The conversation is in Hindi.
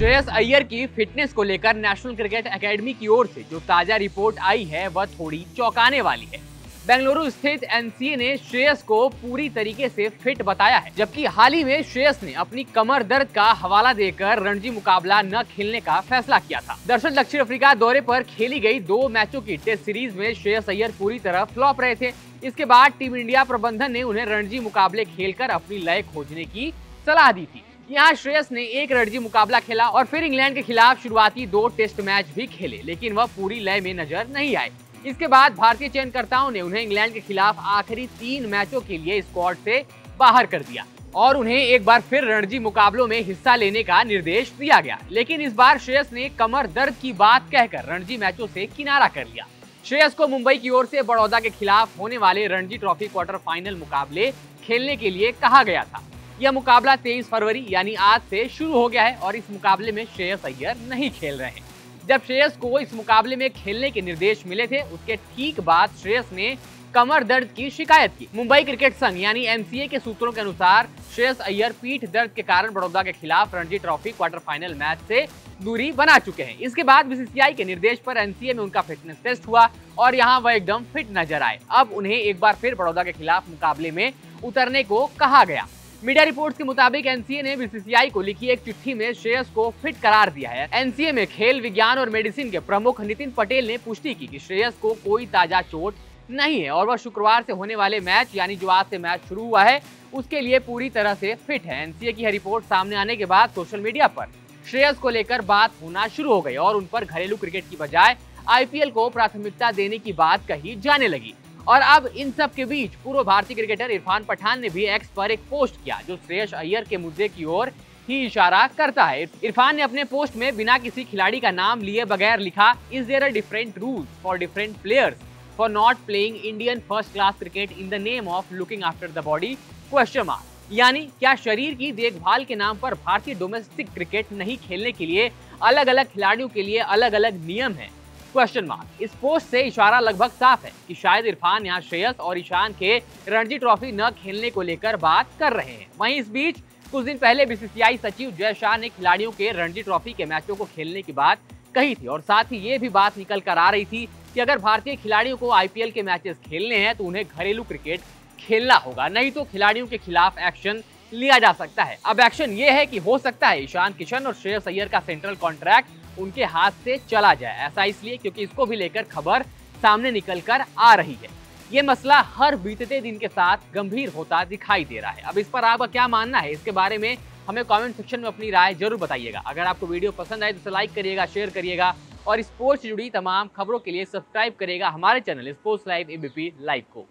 श्रेयस अय्यर की फिटनेस को लेकर नेशनल क्रिकेट एकेडमी की ओर से जो ताज़ा रिपोर्ट आई है, वह थोड़ी चौंकाने वाली है। बेंगलुरु स्थित एनसीए ने श्रेयस को पूरी तरीके से फिट बताया है, जबकि हाल ही में श्रेयस ने अपनी कमर दर्द का हवाला देकर रणजी मुकाबला न खेलने का फैसला किया था। दरअसल दक्षिण अफ्रीका दौरे पर खेली गई दो मैचों की टेस्ट सीरीज़ में श्रेयस अय्यर पूरी तरह फ्लॉप रहे थे। इसके बाद टीम इंडिया प्रबंधन ने उन्हें रणजी मुकाबले खेलकर अपनी लय खोजने की सलाह दी थी। यहाँ श्रेयस ने एक रणजी मुकाबला खेला और फिर इंग्लैंड के खिलाफ शुरुआती दो टेस्ट मैच भी खेले, लेकिन वह पूरी लय में नज़र नहीं आए। इसके बाद भारतीय चयनकर्ताओं ने उन्हें इंग्लैंड के खिलाफ आखिरी तीन मैचों के लिए स्क्वाड से बाहर कर दिया और उन्हें एक बार फिर रणजी मुकाबलों में हिस्सा लेने का निर्देश दिया गया। लेकिन इस बार श्रेयस ने कमर दर्द की बात कहकर रणजी मैचों से किनारा कर लिया। श्रेयस को मुंबई की ओर से बड़ौदा के खिलाफ होने वाले रणजी ट्रॉफी क्वार्टर फाइनल मुकाबले खेलने के लिए कहा गया था। यह मुकाबला 23 फरवरी, यानी आज से शुरू हो गया है और इस मुकाबले में श्रेयस अय्यर नहीं खेल रहे हैं। जब श्रेयस को इस मुकाबले में खेलने के निर्देश मिले थे, उसके ठीक बाद श्रेयस ने कमर दर्द की शिकायत की। मुंबई क्रिकेट संघ, यानी एमसीए के सूत्रों के अनुसार, श्रेयस अय्यर पीठ दर्द के कारण बड़ौदा के खिलाफ Ranji trophy quarter final match से दूरी बना चुके हैं। इसके बाद बीसीसीआई के निर्देश पर एनसीए में उनका फिटनेस टेस्ट हुआ और यहाँ वह एकदम फिट नज़र आए। अब उन्हें एक बार फिर बड़ौदा के खिलाफ मुकाबले में उतरने को कहा गया। मीडिया रिपोर्ट्स के मुताबिक एनसीए ने बीसीसीआई को लिखी एक चिट्ठी में श्रेयस को फिट करार दिया है। एनसीए में खेल, विज्ञान और मेडिसिन के प्रमुख नितिन पटेल ने पुष्टि की कि श्रेयस को कोई ताज़ा चोट नहीं है और वह शुक्रवार से होने वाले मैच, यानी जो आज से मैच शुरू हुआ है, उसके लिए पूरी तरह से फिट है। एनसीए की यह रिपोर्ट सामने आने के बाद सोशल मीडिया पर श्रेयस को लेकर बात होना शुरू हो गई और उन पर घरेलू क्रिकेट की बजाय आईपीएल को प्राथमिकता देने की बात कही जाने लगी। और अब इन सब के बीच पूर्व भारतीय क्रिकेटर इरफान पठान ने भी एक्स पर एक पोस्ट किया, जो श्रेयस अय्यर के मुद्दे की ओर ही इशारा करता है। इरफान ने अपने पोस्ट में बिना किसी खिलाड़ी का नाम लिए बगैर लिखा is there a different rule for different players for not playing Indian first class cricket in the name of looking after the body question mark यानी, क्या शरीर की देखभाल के नाम पर भारतीय डोमेस्टिक क्रिकेट नहीं खेलने के लिए अलग अलग खिलाड़ियों के लिए अलग अलग नियम है? क्वेश्चन मार्क इस पोस्ट से इशारा लगभग साफ़ है कि शायद इरफान यहाँ श्रेयस और ईशान के रणजी ट्रॉफी न खेलने को लेकर बात कर रहे हैं। वहीं इस बीच, कुछ दिन पहले बीसीसीआई सचिव जय शाह ने खिलाड़ियों के रणजी ट्रॉफी के मैचों को खेलने की बात कही थी और साथ ही ये भी बात निकल कर आ रही थी कि अगर भारतीय खिलाड़ियों को आईपीएल के मैचेस खेलने हैं तो उन्हें घरेलू क्रिकेट खेलना होगा। नहीं तो खिलाड़ियों के खिलाफ एक्शन लिया जा सकता है। अब एक्शन ये है कि हो सकता है ईशान, किशन और श्रेयस अय्यर का सेंट्रल कॉन्ट्रैक्ट उनके हाथ से चला जाए। ऐसा इसलिए क्योंकि इसको भी लेकर खबर सामने निकल कर आ रही है। ये मसला हर बीतते दिन के साथ गंभीर होता दिखाई दे रहा है। अब इस पर आपका क्या मानना है? इसके बारे में हमें कमेंट सेक्शन में अपनी राय ज़रूर बताइएगा। अगर आपको वीडियो पसंद आए तो लाइक करिएगा शेयर करिएगा और स्पोर्ट्स से जुड़ी तमाम खबरों के लिए सब्सक्राइब करिएगा हमारे channel sports live ABP live को।